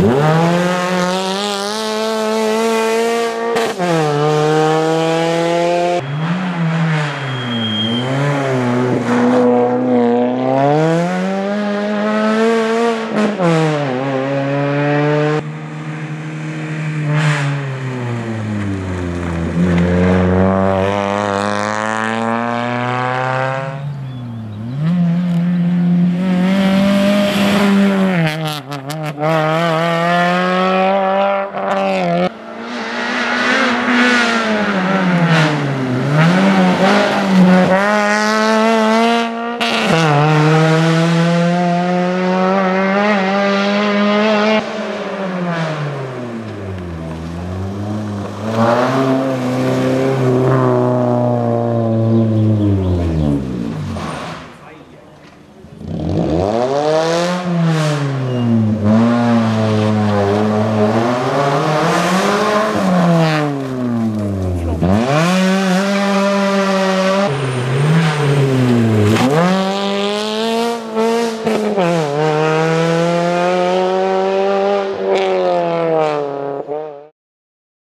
Wow. Ah.